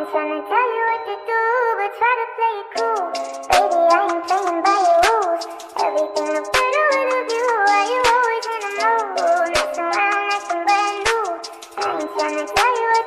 I'm trying tell you what to do, but try to play it cool. Baby, I ain't playing by your rules. Everything looks better with a view. Why you always in a mood? Messing around, like some brand new. I ain't tryna tell you what.